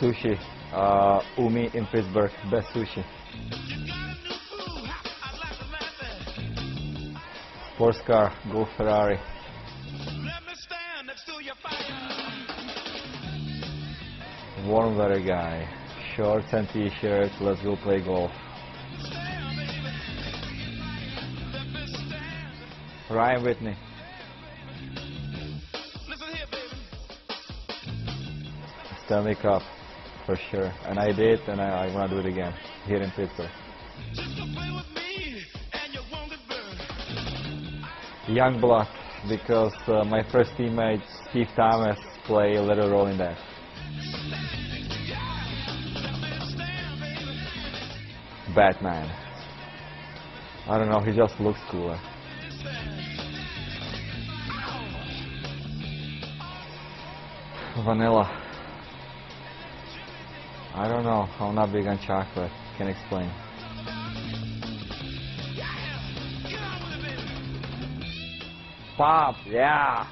Sushi. Uh, Umi in Pittsburgh. Best sushi. Sports car. Go Ferrari. Warm weather guy. Shorts and t-shirts. Let's go play golf. Ryan Whitney. Stanley Cup, for sure. And I did, and I, I want to do it again here in Pittsburgh. Young blood, because uh, my first teammate Steve Thomas played a little role in that. Batman. I don't know, he just looks cooler. Vanilla. I don't know. I'm not big on chocolate. Can't explain. Pop, yeah.